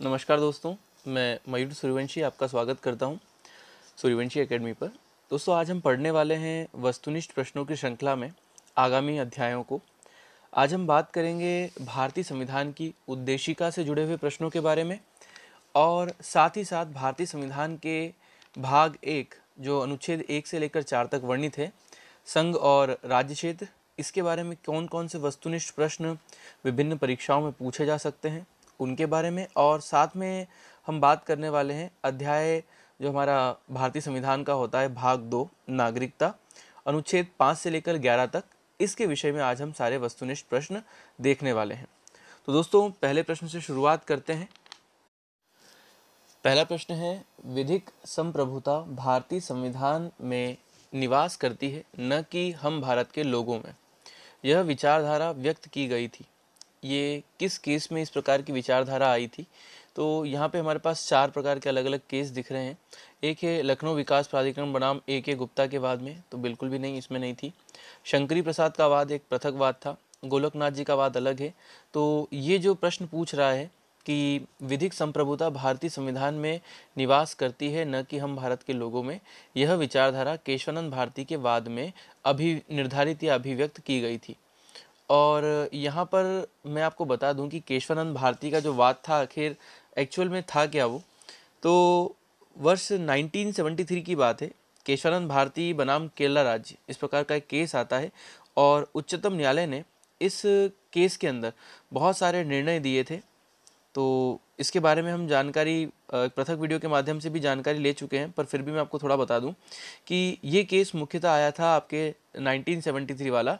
नमस्कार दोस्तों, मैं मयूर सूर्यवंशी आपका स्वागत करता हूँ सूर्यवंशी एकेडमी पर। दोस्तों, आज हम पढ़ने वाले हैं वस्तुनिष्ठ प्रश्नों की श्रृंखला में आगामी अध्यायों को। आज हम बात करेंगे भारतीय संविधान की उद्देशिका से जुड़े हुए प्रश्नों के बारे में और साथ ही साथ भारतीय संविधान के भाग एक, जो अनुच्छेद एक से लेकर चार तक वर्णित है, संघ और राज्य क्षेत्र, इसके बारे में कौन कौन से वस्तुनिष्ठ प्रश्न विभिन्न परीक्षाओं में पूछे जा सकते हैं। उनके बारे में और साथ में हम बात करने वाले हैं अध्याय जो हमारा भारतीय संविधान का होता है भाग दो, नागरिकता, अनुच्छेद पाँच से लेकर ग्यारह तक। इसके विषय में आज हम सारे वस्तुनिष्ठ प्रश्न देखने वाले हैं। तो दोस्तों, पहले प्रश्न से शुरुआत करते हैं। पहला प्रश्न है, विधिक संप्रभुता भारतीय संविधान में निवास करती है न कि हम भारत के लोगों में। यह विचारधारा व्यक्त की गई थी। ये किस केस में इस प्रकार की विचारधारा आई थी? तो यहाँ पे हमारे पास चार प्रकार के अलग अलग केस दिख रहे हैं। एक है लखनऊ विकास प्राधिकरण बनाम ए के गुप्ता के वाद में तो बिल्कुल भी नहीं, इसमें नहीं थी। शंकरी प्रसाद का वाद एक पृथक वाद था, गोलकनाथ जी का वाद अलग है। तो ये जो प्रश्न पूछ रहा है कि विधिक संप्रभुता भारतीय संविधान में निवास करती है न कि हम भारत के लोगों में, यह विचारधारा केशवानंद भारती के वाद में अभी निर्धारित या अभिव्यक्त की गई थी। और यहाँ पर मैं आपको बता दूँ कि केशवानंद भारती का जो वाद था, आखिर एक्चुअल में था क्या वो? तो वर्ष 1973 की बात है। केशवानंद भारती बनाम केरला राज्य, इस प्रकार का एक केस आता है और उच्चतम न्यायालय ने इस केस के अंदर बहुत सारे निर्णय दिए थे। तो इसके बारे में हम जानकारी पृथक वीडियो के माध्यम से भी जानकारी ले चुके हैं, पर फिर भी मैं आपको थोड़ा बता दूँ कि ये केस मुख्यतः आया था आपके 1973 वाला।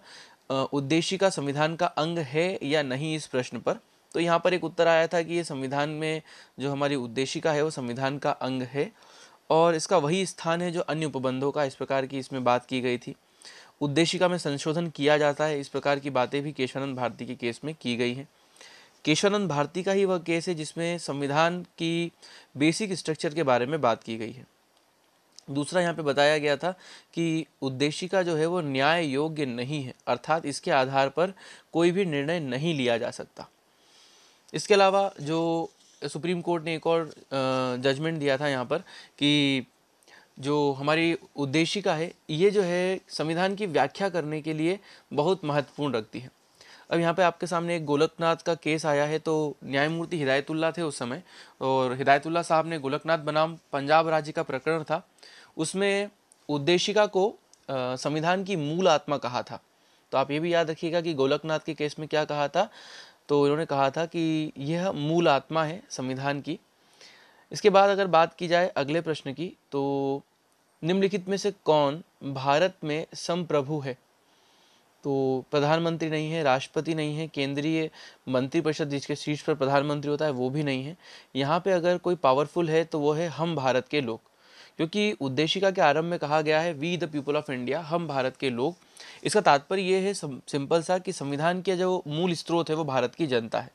उद्देशिका संविधान का अंग है या नहीं इस प्रश्न पर? तो यहाँ पर एक उत्तर आया था कि ये संविधान में जो हमारी उद्देशिका है, वो संविधान का अंग है और इसका वही स्थान है जो अन्य उपबंधों का, इस प्रकार की इसमें बात की गई थी। उद्देशिका में संशोधन किया जाता है, इस प्रकार की बातें भी केशवानंद भारती के केस में की गई हैं। केशवानंद भारती का ही वह केस है जिसमें संविधान की बेसिक स्ट्रक्चर के बारे में बात की गई है। दूसरा यहाँ पे बताया गया था कि उद्देशिका जो है वो न्याय योग्य नहीं है, अर्थात इसके आधार पर कोई भी निर्णय नहीं लिया जा सकता। इसके अलावा जो सुप्रीम कोर्ट ने एक और जजमेंट दिया था यहाँ पर कि जो हमारी उद्देशिका है, ये जो है संविधान की व्याख्या करने के लिए बहुत महत्वपूर्ण रखती है। अब यहाँ पे आपके सामने एक गोलकनाथ का केस आया है तो न्यायमूर्ति हिदायतुल्ला थे उस समय, और हिदायतुल्ला साहब ने गोलकनाथ बनाम पंजाब राज्य का प्रकरण था। उसमें उद्देशिका को संविधान की मूल आत्मा कहा था। तो आप ये भी याद रखिएगा कि गोलकनाथ के केस में क्या कहा था? तो इन्होंने कहा था कि यह मूल आत्मा है संविधान की। इसके बाद अगर बात की जाए अगले प्रश्न की तो निम्नलिखित में से कौन भारत में संप्रभु है? तो प्रधानमंत्री नहीं है, राष्ट्रपति नहीं है, केंद्रीय मंत्रिपरिषद जिसके शीर्ष पर प्रधानमंत्री होता है वो भी नहीं है। यहाँ पे अगर कोई पावरफुल है तो वो है हम भारत के लोग। क्योंकि उद्देशिका के आरंभ में कहा गया है we the people of India हम भारत के लोग। इसका तात्पर्य ये है सिंपल सा कि संविधान के जो मूल स्रोत है, वो भारत की जनता है।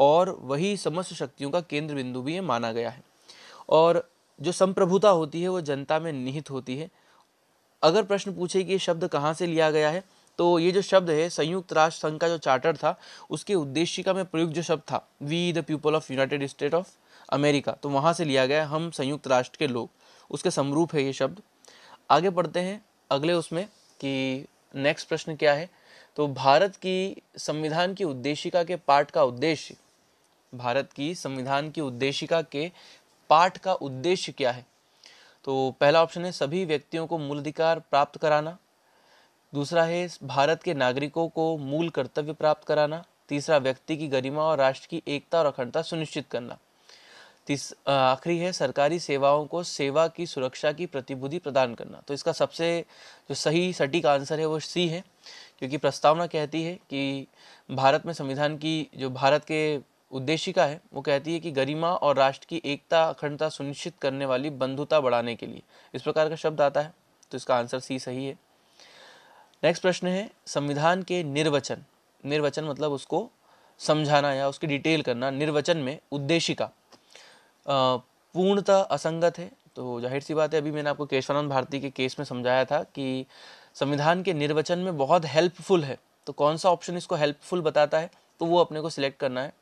और वही समस्त शक्तियों का केंद्र बिंदु भी ये माना गया है। और जो संप्रभुता होती है, वो जनता में निहित होती है। अगर प्रश्न पूछे कि ये शब्द कहाँ से लिया गया है तो ये जो शब्द है, संयुक्त राष्ट्र संघ का जो चार्टर था, उसके उद्देशिका में प्रयुक्त जो शब्द था we the people of United State of America तो वहाँ से लिया गया हम संयुक्त राष्ट्र के लोग। उसके समरूप है ये शब्द। आगे बढ़ते हैं, अगले उसमें कि नेक्स्ट प्रश्न क्या है? तो भारत की संविधान की उद्देशिका के पाठ का उद्देश्य, भारत की संविधान की उद्देशिका के पाठ का उद्देश्य क्या है? तो पहला ऑप्शन है, सभी व्यक्तियों को मूल अधिकार प्राप्त कराना। दूसरा है, भारत के नागरिकों को मूल कर्तव्य प्राप्त कराना। तीसरा, व्यक्ति की गरिमा और राष्ट्र की एकता और अखंडता सुनिश्चित करना। तीस आखिरी है, सरकारी सेवाओं को सेवा की सुरक्षा की प्रतिबुद्धि प्रदान करना। तो इसका सबसे, जो सही, सटीक आंसर है, वो सी है, क्योंकि प्रस्तावना कहती है कि भारत में संविधान की, जो भारत के उद्देशिका है, वो कहती है कि गरिमा और राष्ट्र की एकता, अखंडता सुनिश्चित करने वाली बंधुता बढ़ाने के लिए। इस प्रकार का शब्द आता है तो इसका आंसर सी सही है। नेक्स्ट प्रश्न है, संविधान के निर्वचन। निर्वचन मतलब उसको समझाना या उसकी डिटेल करना, निर्वचन में उद्देशिका। पूर्णतः असंगत है। तो ज़ाहिर सी बात है, अभी मैंने आपको केशवानंद भारती के केस में समझाया था कि संविधान के निर्वचन में बहुत हेल्पफुल है। तो कौन सा ऑप्शन इसको हेल्पफुल बताता है? तो वो अपने को सिलेक्ट करना है।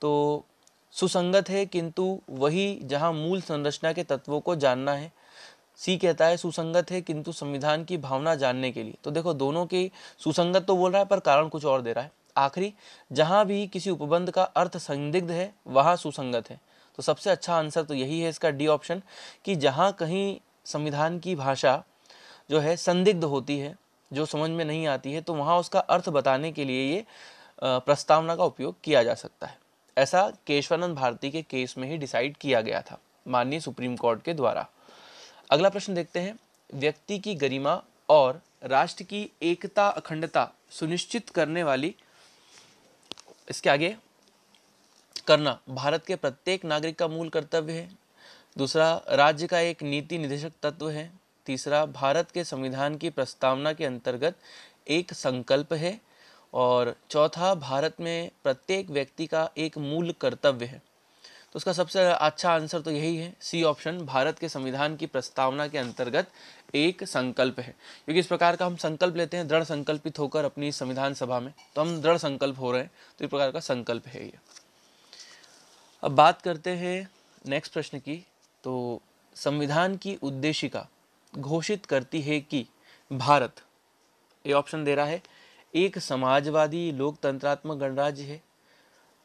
तो सुसंगत है, किंतु वही जहाँ मूल संरचना के तत्वों को जानना है। सी कहता है, सुसंगत है, किंतु संविधान की भावना जानने के लिए। तो देखो, दोनों के सुसंगत तो बोल रहा है, पर कारण कुछ और दे रहा है। आखिरी, जहाँ भी किसी उपबंध का अर्थ संदिग्ध है, वहाँ सुसंगत है। तो सबसे अच्छा आंसर तो यही है इसका डी ऑप्शन, कि जहाँ कहीं संविधान की भाषा जो है संदिग्ध होती है, जो समझ में नहीं आती है तो वहाँ उसका अर्थ बताने के लिए ये प्रस्तावना का उपयोग किया जा सकता है। ऐसा केशवानंद भारती के केस में ही डिसाइड किया गया था, माननीय सुप्रीम कोर्ट के द्वारा। अगला प्रश्न देखते हैं। व्यक्ति की गरिमा और राष्ट्र की एकता अखंडता सुनिश्चित करने वाली, इसके आगे करना भारत के प्रत्येक नागरिक का मूल कर्तव्य है। दूसरा, राज्य का एक नीति निदेशक तत्व है। तीसरा, भारत के संविधान की प्रस्तावना के अंतर्गत एक संकल्प है। और चौथा, भारत में प्रत्येक व्यक्ति का एक मूल कर्तव्य है। तो उसका सबसे अच्छा आंसर तो यही है। सी ऑप्शन, भारत के संविधान की प्रस्तावना के अंतर्गत एक संकल्प है। क्योंकि इस प्रकार का हम संकल्प लेते हैं, दृढ़ संकल्पित होकर अपनी संविधान सभा में। तो हम दृढ़ संकल्प हो रहे हैं तो इस प्रकार का संकल्प है ये। अब बात करते हैं नेक्स्ट प्रश्न की। तो संविधान की उद्देशिका घोषित करती है कि भारत, ये ऑप्शन दे रहा है, एक समाजवादी लोकतंत्रात्मक गणराज्य है।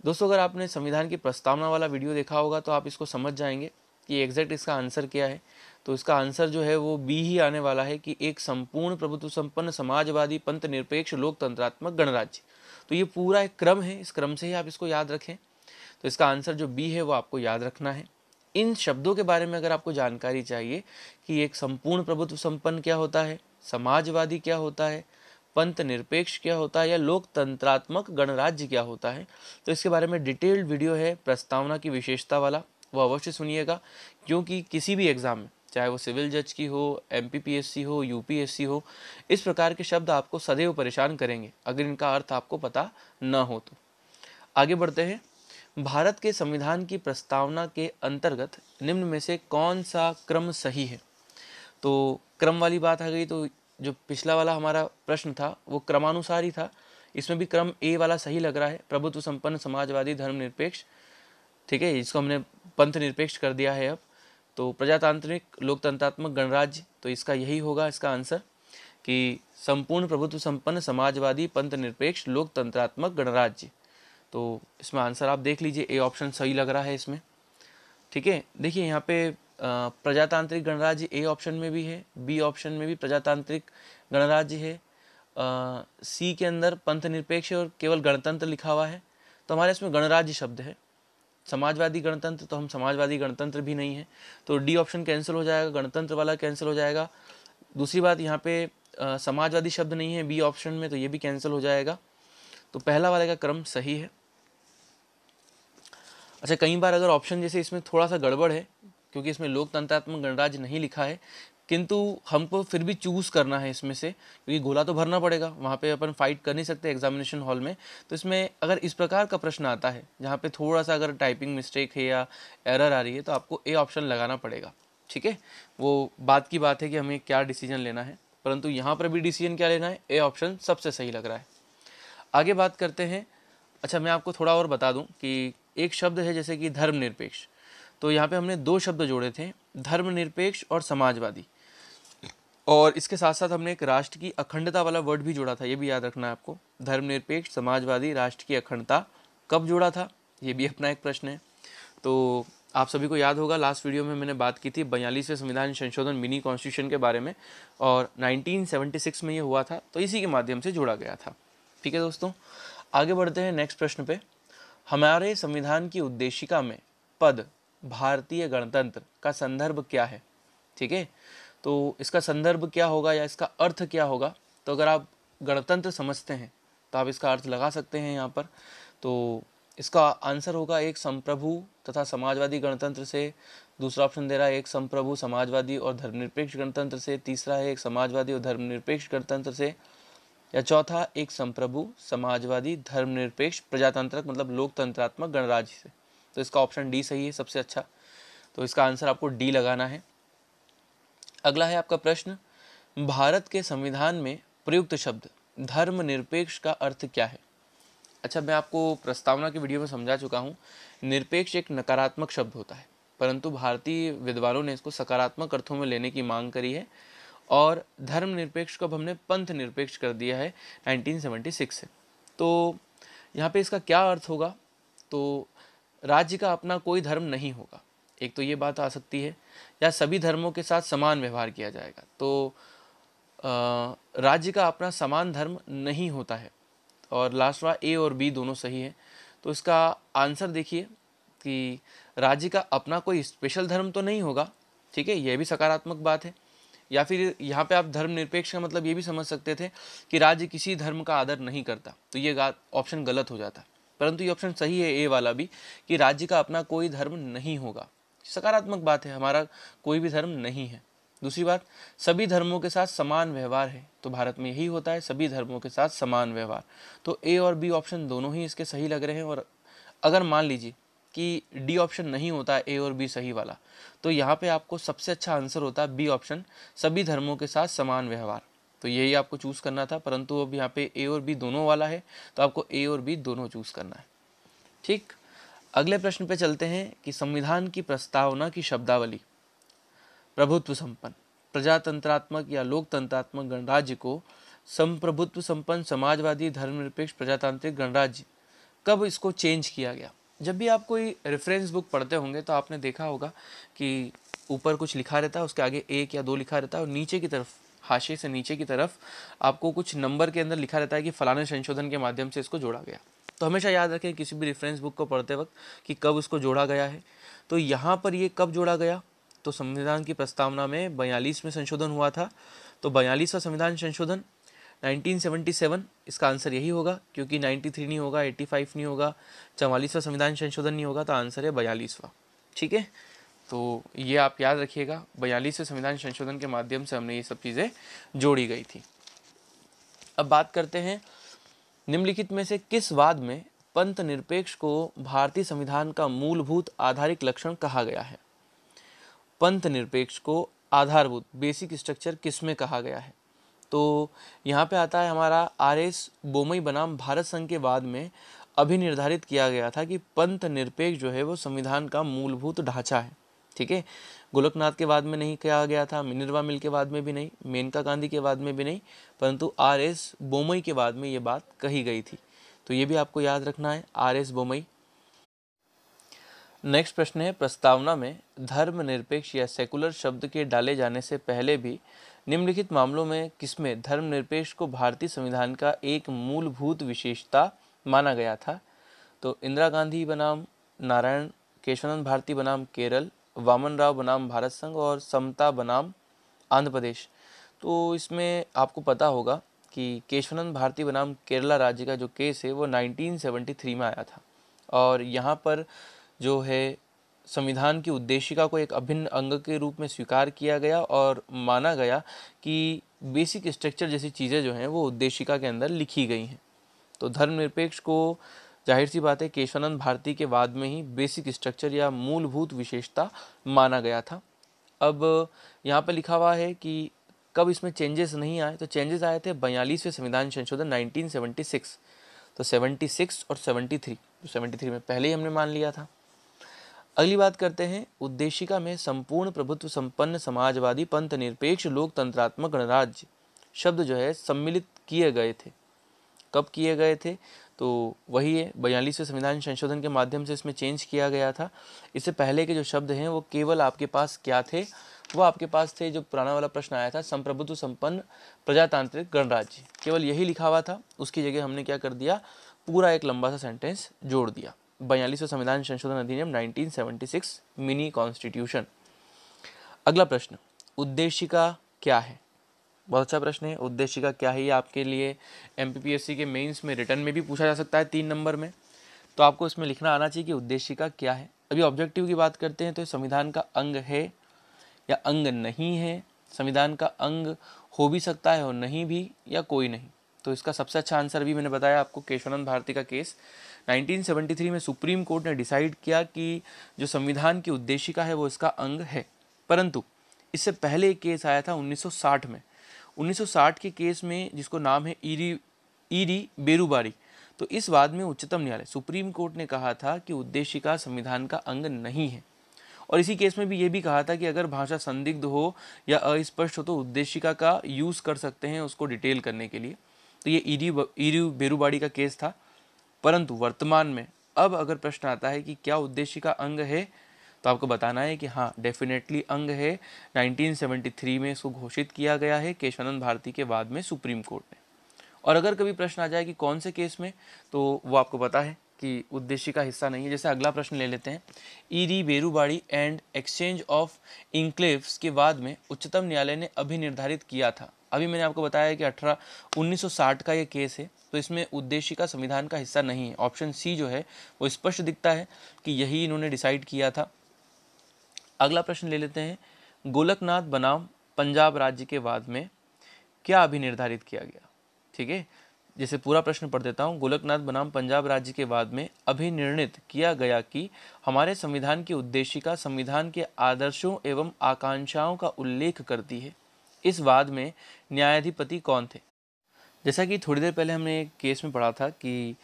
दोस्तों, अगर आपने संविधान की प्रस्तावना वाला वीडियो देखा होगा तो आप इसको समझ जाएँगे कि एग्जैक्ट इसका आंसर क्या है। तो इसका आंसर जो है, वो बी ही आने वाला है कि एक संपूर्ण, प्रभुत्व संपन्न, समाजवादी, पंथ, निरपेक्ष, लोकतंत्रात्मक गणराज्य। तो ये पूरा एक क्रम है, इस क्रम से ही आप इसको याद रखें। तो इसका आंसर जो बी है वो आपको याद रखना है। इन शब्दों के बारे में अगर आपको जानकारी चाहिए कि एक संपूर्ण प्रभुत्व संपन्न क्या होता है, समाजवादी क्या होता है, पंथ निरपेक्ष क्या होता है या लोकतंत्रात्मक गणराज्य क्या होता है तो इसके बारे में डिटेल्ड वीडियो है प्रस्तावना की विशेषता वाला। वो अवश्य सुनिएगा, क्योंकि किसी भी एग्ज़ाम में, चाहे वो सिविल जज की हो एमपीपीएससी हो यूपीएससी हो, इस प्रकार के शब्द आपको सदैव परेशान करेंगे, अगर इनका अर्थ आपको पता न हो तो। आगे बढ़ते हैं। भारत के संविधान की प्रस्तावना के अंतर्गत निम्न में से कौन सा क्रम सही है? तो क्रम वाली बात आ गई तो जो पिछला वाला हमारा प्रश्न था, वो क्रमानुसार ही था। इसमें भी क्रम ए वाला सही लग रहा है, प्रभुत्व संपन्न, समाजवादी, धर्मनिरपेक्ष। ठीक है, इसको हमने पंथ निरपेक्ष कर दिया है अब। तो प्रजातांत्रिक लोकतंत्रात्मक गणराज्य तो इसका यही होगा इसका आंसर, कि संपूर्ण प्रभुत्व संपन्न, समाजवादी, पंथ निरपेक्ष, लोकतंत्रात्मक गणराज्य। तो इसमें आंसर आप देख लीजिए ए ऑप्शन सही लग रहा है इसमें। ठीक है? देखिए, यहाँ पे प्रजातांत्रिक गणराज्य ए ऑप्शन में भी है बी ऑप्शन में भी प्रजातांत्रिक गणराज्य है। सी के अंदर पंथ निरपेक्ष और केवल गणतंत्र लिखा हुआ है। तो हमारे इसमें गणराज्य शब्द है। समाजवादी गणतंत्र तो हम समाजवादी गणतंत्र भी नहीं है। तो डी ऑप्शन कैंसिल हो जाएगा, गणतंत्र वाला कैंसिल हो जाएगा। दूसरी बात, यहाँ पे समाजवादी शब्द नहीं है बी ऑप्शन में तो ये भी कैंसिल हो जाएगा। तो पहला वाले का क्रम सही है। अच्छा कई बार अगर ऑप्शन जैसे इसमें थोड़ा सा गड़बड़ है, क्योंकि इसमें लोकतंत्रात्मक गणराज्य नहीं लिखा है, किंतु हमको फिर भी चूज़ करना है इसमें से, क्योंकि गोला तो भरना पड़ेगा, वहाँ पे अपन फाइट कर नहीं सकते एग्जामिनेशन हॉल में। तो इसमें अगर इस प्रकार का प्रश्न आता है, जहाँ पे थोड़ा सा अगर टाइपिंग मिस्टेक है या एरर आ रही है तो आपको ए ऑप्शन लगाना पड़ेगा, ठीक है? वो बात की बात है कि हमें क्या डिसीज़न लेना है, परंतु यहाँ पर भी डिसीज़न क्या लेना है? ए ऑप्शन सबसे सही लग रहा है। आगे बात करते हैं। अच्छा मैं आपको थोड़ा और बता दूँ कि एक शब्द है जैसे कि धर्मनिरपेक्ष। तो यहाँ पे हमने दो शब्द जोड़े थे, धर्मनिरपेक्ष और समाजवादी। और इसके साथ साथ हमने एक राष्ट्र की अखंडता वाला वर्ड भी जोड़ा था, ये भी याद रखना है आपको। धर्मनिरपेक्ष, समाजवादी, राष्ट्र की अखंडता कब जोड़ा था, ये भी अपना एक प्रश्न है। तो आप सभी को याद होगा लास्ट वीडियो में मैंने बात की थी बयालीसवें संविधान संशोधन मिनी कॉन्स्टिट्यूशन के बारे में, और 1976 में ये हुआ था तो इसी के माध्यम से जोड़ा गया था। ठीक है दोस्तों, आगे बढ़ते हैं नेक्स्ट प्रश्न पे। हमारे संविधान की उद्देशिका में पद, भारतीय गणतंत्र का संदर्भ क्या है? ठीक है? तो इसका संदर्भ क्या होगा या इसका अर्थ क्या होगा? तो अगर आप गणतंत्र समझते हैं तो आप इसका अर्थ लगा सकते हैं यहाँ पर। तो इसका आंसर होगा एक संप्रभु तथा समाजवादी गणतंत्र से, दूसरा ऑप्शन दे रहा है एक संप्रभु समाजवादी और धर्मनिरपेक्ष गणतंत्र से, तीसरा है एक समाजवादी और धर्मनिरपेक्ष गणतंत्र से। या चौथा, एक संप्रभु, समाजवादी, धर्मनिरपेक्ष, प्रजातांत्रिक मतलब लोकतंत्रात्मक गणराज्य से। तो इसका ऑप्शन डी सही है, सबसे अच्छा। तो इसका आंसर आपको डी लगाना है। अगला है आपका प्रश्न, भारत के संविधान में प्रयुक्त शब्द, धर्मनिरपेक्ष का अर्थ क्या है? अच्छा मैं आपको प्रस्तावना की वीडियो में समझा चुका हूँ, निरपेक्ष एक नकारात्मक शब्द होता है, परंतु भारतीय विद्वानों ने इसको सकारात्मक अर्थों में लेने की मांग करी है। और धर्म निरपेक्ष को अब हमने पंथ निरपेक्ष कर दिया है 1976 से। तो यहाँ पे इसका क्या अर्थ होगा? तो राज्य का अपना कोई धर्म नहीं होगा। एक तो ये बात आ सकती है, या सभी धर्मों के साथ समान व्यवहार किया जाएगा। तो राज्य का अपना समान धर्म नहीं होता है, और लास्ट वाला ए और बी दोनों सही है। तो इसका आंसर देखिए कि राज्य का अपना कोई स्पेशल धर्म तो नहीं होगा, ठीक है? यह भी सकारात्मक बात है। या फिर यहाँ पे आप धर्म निरपेक्ष का मतलब ये भी समझ सकते थे कि राज्य किसी धर्म का आदर नहीं करता। तो ये ऑप्शन गलत हो जाता। परंतु ये ऑप्शन सही है ए वाला भी कि राज्य का अपना कोई धर्म नहीं होगा। सकारात्मक बात है, हमारा कोई भी धर्म नहीं है। दूसरी बात, सभी धर्मों के साथ समान व्यवहार है। तो भारत में यही होता है, सभी धर्मों के साथ समान व्यवहार। तो ए और बी ऑप्शन दोनों ही इसके सही लग रहे हैं और अगर मान लीजिए कि डी ऑप्शन नहीं होता ए और बी सही वाला। तो यहाँ पे आपको सबसे अच्छा आंसर होता है बी ऑप्शन सभी धर्मों के साथ समान व्यवहार। तो यही आपको चूज़ करना था, परंतु अब यहाँ पे ए और बी दोनों वाला है तो आपको ए और बी दोनों चूज़ करना है। ठीक? अगले प्रश्न पे चलते हैं कि संविधान की प्रस्तावना की शब्दावली, प्रभुत्व संपन्न, प्रजातंत्रात्मक या लोकतंत्रात्मक गणराज्य को संप्रभुत्व संपन्न समाजवादी, धर्मनिरपेक्ष, प्रजातांत्रिक गणराज्य, कब इसको चेंज किया गया? जब भी आप कोई रेफरेंस बुक पढ़ते होंगे तो आपने देखा होगा कि ऊपर कुछ लिखा रहता है, उसके आगे एक या दो लिखा रहता है, और नीचे की तरफ़, हाशिए से नीचे की तरफ़ आपको कुछ नंबर के अंदर लिखा रहता है कि फलाने संशोधन के माध्यम से इसको जोड़ा गया। तो हमेशा याद रखें, किसी भी रेफरेंस बुक को पढ़ते वक्त कि कब उसको जोड़ा गया है। तो यहाँ पर ये कब जोड़ा गया? तो संविधान की प्रस्तावना में बयालीस में संशोधन हुआ था। तो बयालीसवा संविधान संशोधन 1977 इसका आंसर यही होगा, क्योंकि 93 नहीं होगा 85 नहीं होगा, चवालीसवा संविधान संशोधन नहीं होगा तो आंसर है बयालीसवा। ठीक है? तो ये आप याद रखिएगा, बयालीसवें संविधान संशोधन के माध्यम से हमने ये सब चीज़ें जोड़ी गई थी। अब बात करते हैं, निम्नलिखित में से किस वाद में पंत निरपेक्ष को भारतीय संविधान का मूलभूत आधारिक लक्षण कहा गया है? पंथ निरपेक्ष को आधारभूत, बेसिक स्ट्रक्चर किसमें कहा गया है? तो यहाँ पे आता है हमारा आर एस बोमई बनाम भारत संघ के बाद में अभी निर्धारित किया गया था कि पंथ निरपेक्ष जो है वो संविधान का मूलभूत ढांचा है, ठीक है? गोलकनाथ के बाद में नहीं कहा गया था, मिनरवा मिल के बाद में भी नहीं, मेनका गांधी के बाद में भी नहीं, परंतु आर एस बोमई के बाद में ये बात कही गई थी। तो ये भी आपको याद रखना है, आर एस बोमई नेक्स्ट प्रश्न है, प्रस्तावना में धर्मनिरपेक्ष या सेकुलर शब्द के डाले जाने से पहले भी निम्नलिखित मामलों में किसमें धर्मनिरपेक्ष को भारतीय संविधान का एक मूलभूत विशेषता माना गया था? तो इंदिरा गांधी बनाम, नारायण, केशवानंद भारती बनाम केरल, वामन राव बनाम भारत संघ और समता बनाम आंध्र प्रदेश। तो इसमें आपको पता होगा कि केशवानंद भारती बनाम केरला राज्य का जो केस है वो 1973 में आया था। और यहाँ पर जो है संविधान की उद्देशिका को एक अभिन्न अंग के रूप में स्वीकार किया गया और माना गया कि बेसिक स्ट्रक्चर जैसी चीज़ें जो हैं वो उद्देशिका के अंदर लिखी गई हैं। तो धर्मनिरपेक्ष को ज़ाहिर सी बात है, केशवानंद भारती के बाद में ही बेसिक स्ट्रक्चर या मूलभूत विशेषता माना गया था। अब यहाँ पर लिखा हुआ है कि कब इसमें चेंजेस नहीं आए तो चेंजेस आए थे बयालीसवें संविधान संशोधन 1976 तो 76 और 73 तो 73 में पहले ही हमने मान लिया था। अगली बात करते हैं, उद्देशिका में संपूर्ण प्रभुत्व संपन्न समाजवादी पंथ निरपेक्ष लोकतंत्रात्मक गणराज्य शब्द जो है सम्मिलित किए गए थे। कब किए गए थे? तो वही है, बयालीसवें संविधान संशोधन के माध्यम से इसमें चेंज किया गया था। इससे पहले के जो शब्द हैं, वो केवल आपके पास क्या थे? वो आपके पास थे जो पुराना वाला प्रश्न आया था, संप्रभुत्व संपन्न प्रजातांत्रिक गणराज्य। केवल यही लिखा हुआ था, उसकी जगह हमने क्या कर दिया? पूरा एक लंबा सा सेंटेंस जोड़ दिया। बयालीसवें संविधान संशोधन अधिनियम 1976 मिनी कॉन्स्टिट्यूशन। अगला प्रश्न, उद्देशिका क्या है? बहुत अच्छा प्रश्न है, उद्देशिका क्या है ये आपके लिए एमपीपीएससी के मेंस में रिटर्न में भी पूछा जा सकता है तीन नंबर में। तो आपको इसमें लिखना आना चाहिए कि उद्देशिका क्या है। अभी ऑब्जेक्टिव की बात करते हैं तो संविधान का अंग है या अंग नहीं है, संविधान का अंग हो भी सकता है और नहीं भी या कोई नहीं। तो इसका सबसे अच्छा आंसर भी मैंने बताया आपको केशवानंद भारती का केस। 1973 में सुप्रीम कोर्ट ने डिसाइड किया कि जो संविधान की उद्देशिका है वो इसका अंग है। परंतु इससे पहले एक केस आया था 1960 में। 1960 के केस में जिसको नाम है ईरी ईरी बेरूबारी तो इस वाद में उच्चतम न्यायालय, सुप्रीम कोर्ट ने कहा था कि उद्देशिका संविधान का अंग नहीं है। और इसी केस में भी ये भी कहा था कि अगर भाषा संदिग्ध हो या अस्पष्ट हो तो उद्देशिका का यूज़ कर सकते हैं उसको डिटेल करने के लिए। तो ये ईरी ईरी बेरूबाड़ी का केस था। परंतु वर्तमान में अब अगर प्रश्न आता है कि क्या उद्देश्य का अंग है तो आपको बताना है कि हाँ डेफिनेटली अंग है। 1973 में इसको घोषित किया गया है केशवानंद भारती के बाद में सुप्रीम कोर्ट ने और अगर कभी प्रश्न आ जाए कि कौन से केस में तो वो आपको पता है कि उद्देश्य का हिस्सा नहीं है। जैसे अगला प्रश्न ले लेते हैं। Eerie Berubari and exchange of enclaves के बाद में उच्चतम न्यायालय ने अभी निर्धारित किया था। अभी मैंने आपको बताया कि अठारह 1960 का ये केस है तो इसमें उद्देश्य का संविधान का हिस्सा नहीं है। ऑप्शन सी जो है, वो स्पष्ट दिखता है कि यही इन्होंने डिसाइड किया था। अगला प्रश्न ले लेते हैं। गोलकनाथ बनाम पंजाब राज्य के बाद में क्या अभी निर्धारित किया गया? ठीक है? जैसे पूरा प्रश्न पढ़ देता हूँ। गोलकनाथ बनाम पंजाब राज्य के बाद में अभिनिर्णित किया गया कि हमारे संविधान की उद्देशिका संविधान के आदर्शों एवं आकांक्षाओं का उल्लेख करती है। इस वाद में न्यायाधिपति कौन थे? जैसा कि थोड़ी देर पहले हमने एक केस में पढ़ा था कि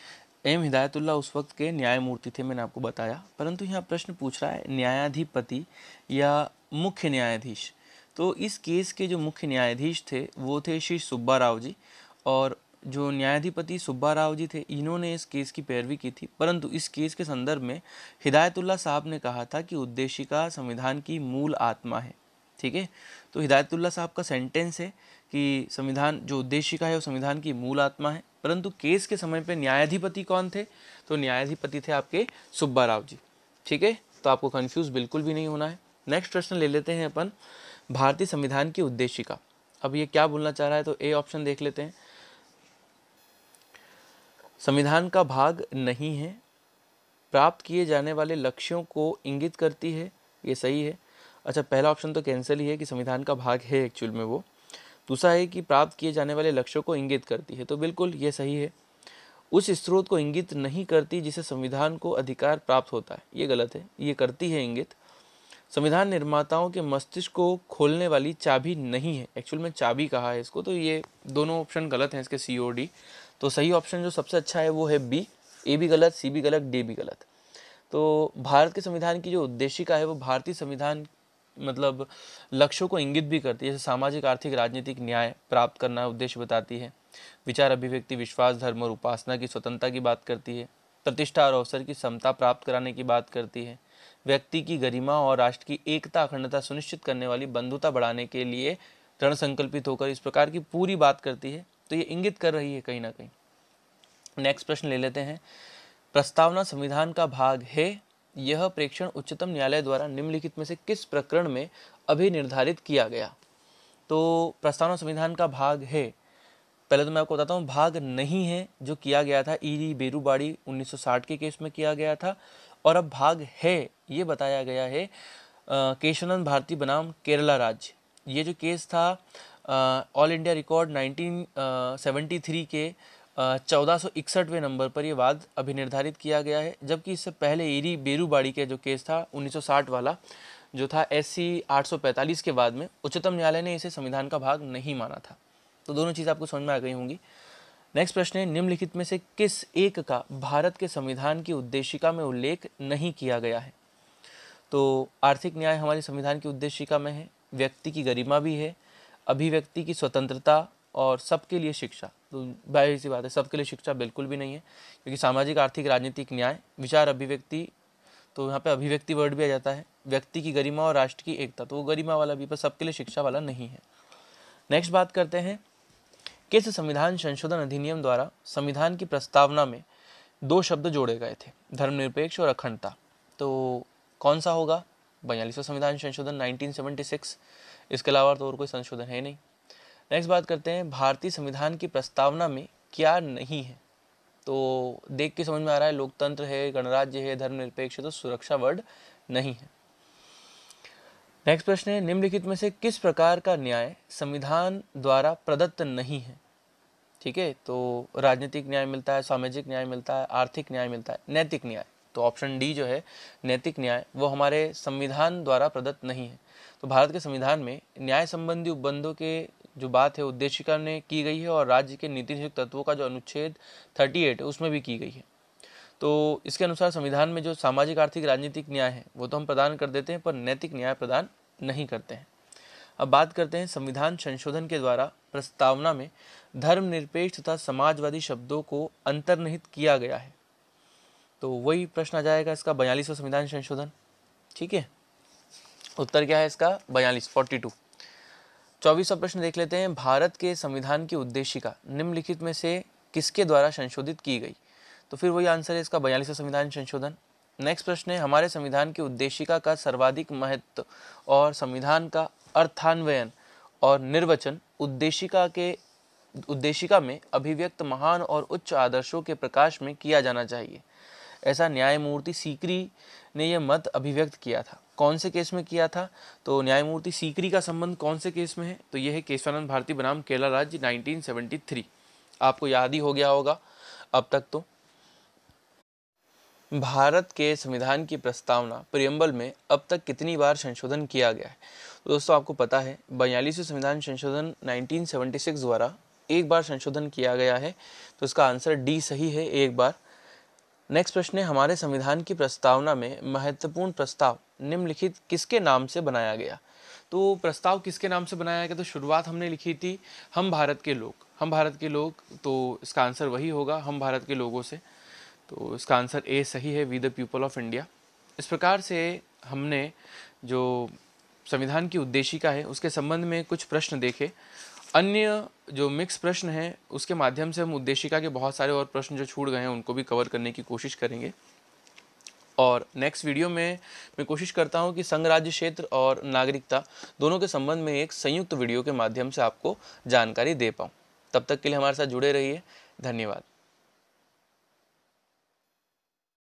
एम. हिदायतुल्ला उस वक्त के न्यायमूर्ति थे, मैंने आपको बताया। परंतु यहाँ प्रश्न पूछ रहा है, न्यायाधिपति या मुख्य न्यायाधीश? तो इस केस के जो मुख्य न्यायाधीश थे, वो थे श्री सुब्बा राव जी। और जो न्यायाधिपति सुब्बा राव जी थे, इन्होंने इस केस की पैरवी की थी। परंतु इस केस के संदर्भ में हिदायतुल्ला साहब ने कहा था कि उद्देशिका संविधान की मूल आत्मा है। ठीक है? तो हिदायतुल्ला साहब का सेंटेंस है कि संविधान, जो उद्देशिका है, वो संविधान की मूल आत्मा है। परंतु केस के समय पे न्यायाधिपति कौन थे? तो न्यायाधिपति थे आपके सुब्बा राव जी। ठीक है? तो आपको कंफ्यूज बिल्कुल भी नहीं होना है। नेक्स्ट प्रश्न ले लेते हैं अपन भारतीय संविधान की उद्देशिका। अब ये क्या बोलना चाह रहा है तो ए ऑप्शन देख लेते हैं। संविधान का भाग नहीं है। प्राप्त किए जाने वाले लक्ष्यों को इंगित करती है। ये सही है। अच्छा पहला ऑप्शन तो कैंसिल ही है कि संविधान का भाग है एक्चुअल में वो। दूसरा है कि प्राप्त किए जाने वाले लक्ष्यों को इंगित करती है। तो बिल्कुल ये सही है। उस स्रोत को इंगित नहीं करती जिसे संविधान को अधिकार प्राप्त होता है। ये गलत है। ये करती है इंगित। संविधान निर्माताओं के मस्तिष्क को खोलने वाली चाबी नहीं है। एक्चुअल में चाबी कहा है इसको? तो ये दोनों ऑप्शन गलत हैं इसके सी ओ डी तो सही ऑप्शन जो सबसे अच्छा है वो है बी ए भी गलत सी भी गलत डी भी गलत। तो भारत के संविधान की जो उद्देशिका है वो भारतीय संविधान मतलब लक्ष्यों को इंगित भी करती है, जैसे सामाजिक, आर्थिक, राजनीतिक न्याय प्राप्त करना उद्देश्य बताती है। विचार, अभिव्यक्ति, विश्वास, धर्म और उपासना की स्वतंत्रता की बात करती है। प्रतिष्ठा और अवसर की क्षमता प्राप्त कराने की बात करती है। व्यक्ति की गरिमा और राष्ट्र की एकता, अखंडता सुनिश्चित करने वाली बंधुता बढ़ाने के लिए दृढ़ संकल्पित होकर इस प्रकार की पूरी बात करती है। तो ये इंगित कर रही है कहीं ना कहीं। नेक्स्ट प्रश्न ले लेते हैं। प्रस्तावना संविधान का भाग है यह प्रेक्षण उच्चतम न्यायालय द्वारा निम्नलिखित में से किस प्रकरण में अभी निर्धारित किया गया? तो प्रस्तावना संविधान का भाग है। पहले तो मैं आपको बताता हूँ, भाग नहीं है जो किया गया था। ईरी बेरूबाड़ी 1960 के केस में किया गया था। और अब भाग है, ये बताया गया है केशवानंद भारती बनाम केरला राज्य। ये जो केस था ऑल इंडिया रिकॉर्ड 1973 के चौदह सौ इकसठवें नंबर पर यह वाद अभी निर्धारित किया गया है, जबकि इससे पहले एरी बेरूबाड़ी के जो केस था 1960 वाला, जो था एस सी आठ सौ पैंतालीस के बाद में, उच्चतम न्यायालय ने इसे संविधान का भाग नहीं माना था। तो दोनों चीज़ आपको समझ में आ गई होंगी। नेक्स्ट प्रश्न है, निम्नलिखित में से किस एक का भारत के संविधान की उद्देशिका में उल्लेख नहीं किया गया है? तो आर्थिक न्याय हमारे संविधान की उद्देशिका में है, व्यक्ति की गरिमा भी है, अभिव्यक्ति की स्वतंत्रता और सबके लिए शिक्षा। तो भाई सी बात है, सबके लिए शिक्षा बिल्कुल भी नहीं है, क्योंकि सामाजिक, आर्थिक, राजनीतिक न्याय, विचार, अभिव्यक्ति तो यहाँ पे अभिव्यक्ति वर्ड भी आ जाता है, व्यक्ति की गरिमा और राष्ट्र की एकता तो वो गरिमा वाला भी, पर सबके लिए शिक्षा वाला नहीं है। नेक्स्ट बात करते हैं, किस संविधान संशोधन अधिनियम द्वारा संविधान की प्रस्तावना में दो शब्द जोड़े गए थे, धर्मनिरपेक्ष और अखंडता? तो कौन सा होगा? बयालीसवा संविधान संशोधन 1976 इसके अलावा तो और कोई संशोधन है नहीं। नेक्स्ट बात करते हैं, भारतीय संविधान की प्रस्तावना में क्या नहीं है? तो देख के समझ में आ रहा है, लोकतंत्र है, गणराज्य है, धर्मनिरपेक्ष तो सुरक्षा वर्ड नहीं है। नेक्स्ट प्रश्न है, निम्नलिखित में से किस प्रकार का न्याय संविधान द्वारा प्रदत्त नहीं है? ठीक है तो राजनीतिक न्याय मिलता है, सामाजिक न्याय मिलता है, आर्थिक न्याय मिलता है, नैतिक न्याय। तो ऑप्शन डी जो है, नैतिक न्याय, वो हमारे संविधान द्वारा प्रदत्त नहीं है। तो भारत के संविधान में न्याय संबंधी उपबंधों के जो बात है, उद्देशिका में की गई है और राज्य के नीति तत्वों का जो अनुच्छेद 38 है उसमें भी की गई है। तो इसके अनुसार संविधान में जो सामाजिक, आर्थिक, राजनीतिक न्याय है, वो तो हम प्रदान कर देते हैं, पर नैतिक न्याय प्रदान नहीं करते हैं। अब बात करते हैं संविधान संशोधन के द्वारा प्रस्तावना में धर्मनिरपेक्ष तथा समाजवादी शब्दों को अंतर्निहित किया गया है। तो वही प्रश्न आ जाएगा इसका, बयालीसवा संविधान संशोधन। ठीक है? उत्तर क्या है इसका? बयालीस फोर्टी टू चौबीसवा प्रश्न देख लेते हैं। भारत के संविधान की उद्देशिका, निम्नलिखित में से किसके द्वारा संशोधित की गई? तो फिर वही आंसर है इसका, बयालीसवा संविधान संशोधन। नेक्स्ट प्रश्न है, हमारे संविधान की उद्देशिका का सर्वाधिक महत्व और संविधान का अर्थान्वयन और निर्वचन उद्देशिका के, उद्देशिका में अभिव्यक्त महान और उच्च आदर्शों के प्रकाश में किया जाना चाहिए। ऐसा न्यायमूर्ति सीकरी ने यह मत अभिव्यक्त किया था। कौन से केस में किया था? तो न्यायमूर्ति सीकरी का संबंध कौन से केस में है? तो यह है केशवानंद भारती बनाम केरला राज्य 1973 आपको याद ही हो गया होगा। अब तक तो। भारत के संविधान की प्रस्तावना प्रियम्बल में अब तक कितनी बार संशोधन किया गया है? तो दोस्तों, आपको पता है, बयालीसवें संविधान संशोधन 1976 द्वारा एक बार संशोधन किया गया है। तो इसका आंसर डी सही है, एक बार। नेक्स्ट प्रश्न है, हमारे संविधान की प्रस्तावना में महत्वपूर्ण प्रस्ताव निम्नलिखित किसके नाम से बनाया गया? तो प्रस्ताव किसके नाम से बनाया गया? तो शुरुआत हमने लिखी थी, हम भारत के लोग। हम भारत के लोग तो इसका आंसर वही होगा, हम भारत के लोगों से। तो इसका आंसर ए सही है we the people of India इस प्रकार से हमने जो संविधान की उद्देशिका है, उसके संबंध में कुछ प्रश्न देखे। अन्य जो मिक्स प्रश्न हैं, उसके माध्यम से हम उद्देशिका के बहुत सारे और प्रश्न जो छूट गए हैं, उनको भी कवर करने की कोशिश करेंगे। और नेक्स्ट वीडियो में मैं कोशिश करता हूँ कि संघ राज्य क्षेत्र और नागरिकता दोनों के संबंध में एक संयुक्त वीडियो के माध्यम से आपको जानकारी दे पाऊँ। तब तक के लिए हमारे साथ जुड़े रहिए। धन्यवाद।